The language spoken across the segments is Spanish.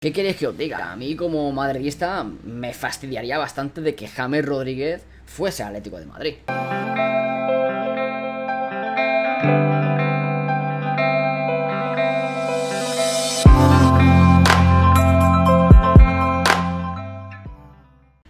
¿Qué queréis que os diga? A mí como madridista me fastidiaría bastante de que James Rodríguez fuese Atlético de Madrid.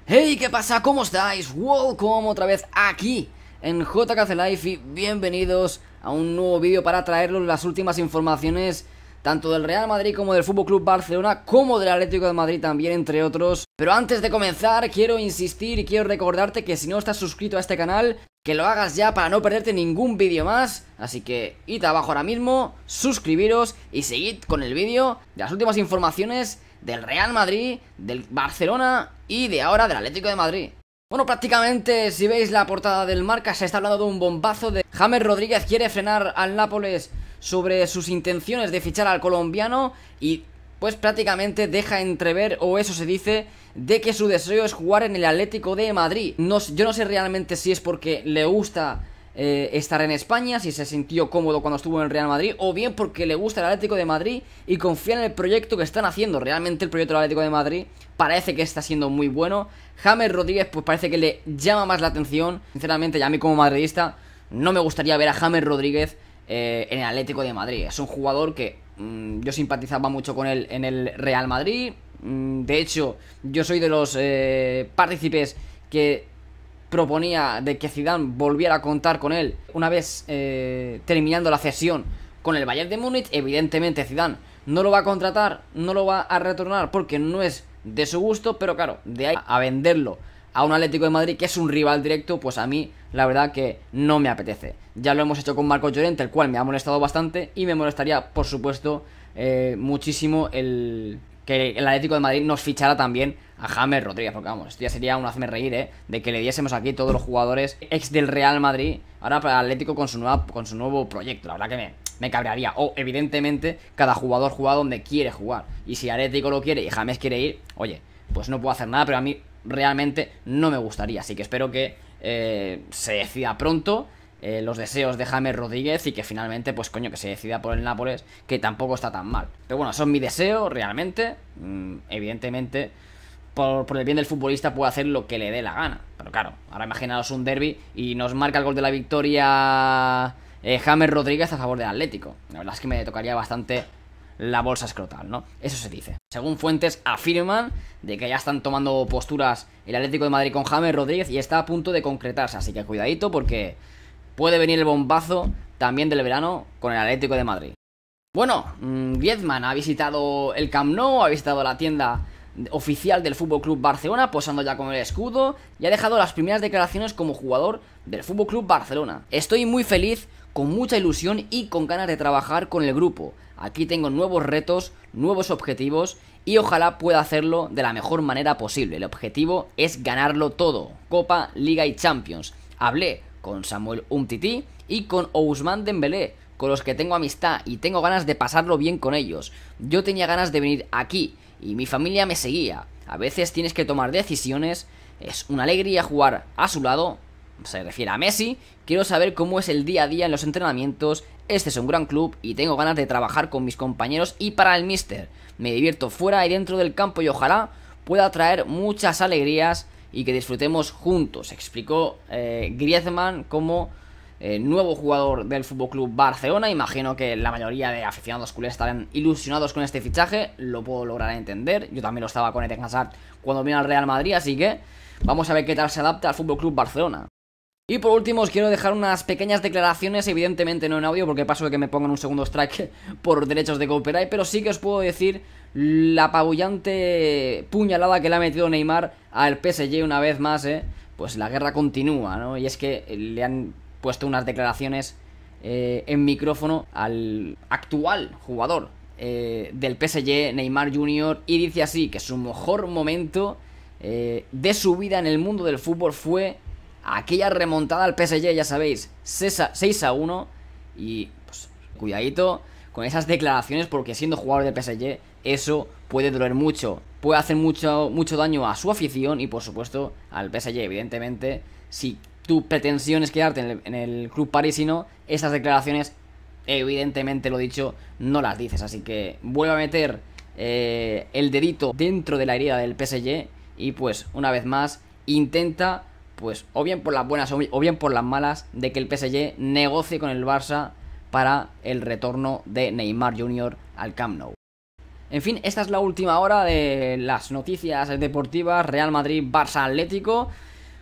Hey, ¿qué pasa? ¿Cómo estáis? Welcome otra vez aquí en JKC Life y bienvenidos a un nuevo vídeo para traeros las últimas informaciones tanto del Real Madrid como del Fútbol Club Barcelona, como del Atlético de Madrid también, entre otros. Pero antes de comenzar, quiero insistir y quiero recordarte que si no estás suscrito a este canal, que lo hagas ya para no perderte ningún vídeo más. Así que id abajo ahora mismo, suscribiros y seguid con el vídeo de las últimas informaciones del Real Madrid, del Barcelona y de ahora del Atlético de Madrid. Bueno, prácticamente si veis la portada del marca se está hablando de un bombazo de James Rodríguez quiere frenar al Nápoles sobre sus intenciones de fichar al colombiano y pues prácticamente deja entrever, o eso se dice, de que su deseo es jugar en el Atlético de Madrid. No, yo no sé realmente si es porque le gusta eh, estar en España, si se sintió cómodo cuando estuvo en el Real Madrid, o bien porque le gusta el Atlético de Madrid y confía en el proyecto que están haciendo. Realmente el proyecto del Atlético de Madrid parece que está siendo muy bueno. James Rodríguez pues parece que le llama más la atención. Sinceramente, ya a mí como madridista no me gustaría ver a James Rodríguez eh, en el Atlético de Madrid. Es un jugador que mm, yo simpatizaba mucho con él en el Real Madrid. Mm, de hecho, yo soy de los eh, partícipes que proponía de que Zidane volviera a contar con él una vez eh, terminando la cesión con el Bayern de Múnich. Evidentemente Zidane no lo va a contratar, no lo va a retornar porque no es de su gusto, pero claro, de ahí a venderlo a un Atlético de Madrid que es un rival directo, pues a mí la verdad que no me apetece. Ya lo hemos hecho con Marco Llorente, el cual me ha molestado bastante y me molestaría, por supuesto, eh, muchísimo el que el Atlético de Madrid nos fichara también a James Rodríguez, porque vamos, esto ya sería un hazme reír, ¿eh? De que le diésemos aquí todos los jugadores ex del Real Madrid, ahora para el Atlético con su, nueva, con su nuevo proyecto, la verdad que me, me cabrearía. O, evidentemente, cada jugador juega donde quiere jugar. Y si Atlético lo quiere y James quiere ir, oye, pues no puedo hacer nada, pero a mí realmente no me gustaría. Así que espero que eh, se decida pronto. Eh, los deseos de James Rodríguez y que finalmente, pues coño, que se decida por el Nápoles, que tampoco está tan mal. Pero bueno, son mi deseo, realmente. Mm, evidentemente, por, el bien del futbolista puede hacer lo que le dé la gana. Pero claro, ahora imaginaos un derby y nos marca el gol de la victoria eh, James Rodríguez a favor del Atlético. La verdad es que me tocaría bastante la bolsa escrotal, ¿no? Eso se dice. Según fuentes afirman de que ya están tomando posturas el Atlético de Madrid con James Rodríguez y está a punto de concretarse, así que cuidadito porque puede venir el bombazo también del verano con el Atlético de Madrid. Bueno, mm, Griezmann ha visitado el Camp Nou, ha visitado la tienda oficial del Fútbol Club Barcelona, posando ya con el escudo y ha dejado las primeras declaraciones como jugador del Fútbol Club Barcelona. Estoy muy feliz, con mucha ilusión y con ganas de trabajar con el grupo. Aquí tengo nuevos retos, nuevos objetivos y ojalá pueda hacerlo de la mejor manera posible. El objetivo es ganarlo todo, Copa, Liga y Champions. Hablé con Samuel Umtiti y con Ousmane Dembélé, con los que tengo amistad y tengo ganas de pasarlo bien con ellos. Yo tenía ganas de venir aquí y mi familia me seguía. A veces tienes que tomar decisiones, es una alegría jugar a su lado, se refiere a Messi, quiero saber cómo es el día a día en los entrenamientos, este es un gran club y tengo ganas de trabajar con mis compañeros y para el Mister. Me divierto fuera y dentro del campo y ojalá pueda traer muchas alegrías y que disfrutemos juntos, explicó eh, Griezmann como eh, nuevo jugador del Fútbol Club Barcelona. Imagino que la mayoría de aficionados culés estarán ilusionados con este fichaje, lo puedo lograr entender. Yo también lo estaba con Eden Hazard cuando vino al Real Madrid, así que vamos a ver qué tal se adapta al Fútbol Club Barcelona. Y por último os quiero dejar unas pequeñas declaraciones, evidentemente no en audio porque paso de que me pongan un segundo strike por derechos de copyright, pero sí que os puedo decir la apabullante puñalada que le ha metido Neymar al PSG una vez más, ¿eh? Pues la guerra continúa, ¿no? Y es que le han puesto unas declaraciones eh, en micrófono al actual jugador eh, del PSG, Neymar Jr., y dice así que su mejor momento eh, de su vida en el mundo del fútbol fue aquella remontada al PSG, ya sabéis, 6 a 1. Y pues, cuidadito con esas declaraciones, porque siendo jugador del PSG, eso puede doler mucho. Puede hacer mucho, mucho daño a su afición y, por supuesto, al PSG. Evidentemente, si tu pretensión es quedarte en el, en el club parisino, esas declaraciones, evidentemente lo dicho, no las dices. Así que vuelve a meter eh, el dedito dentro de la herida del PSG y pues una vez más intenta pues o bien por las buenas o bien por las malas de que el PSG negocie con el Barça para el retorno de Neymar Jr. al Camp Nou. En fin, esta es la última hora de las noticias deportivas Real Madrid Barça Atlético.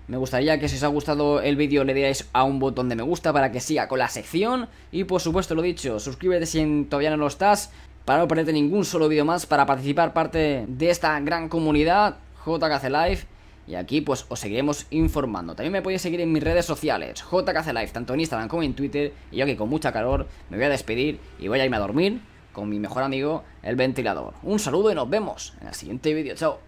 Me gustaría que si os ha gustado el vídeo le dierais a un botón de me gusta para que siga con la sección. Y por supuesto lo dicho, suscríbete si todavía no lo estás para no perderte ningún solo vídeo más para participar parte de esta gran comunidad JKC Live. Y aquí pues os seguiremos informando. También me podéis seguir en mis redes sociales, JKC Live, tanto en Instagram como en Twitter. Y yo aquí con mucha calor me voy a despedir y voy a irme a dormir con mi mejor amigo, el ventilador. Un saludo y nos vemos en el siguiente vídeo. Chao.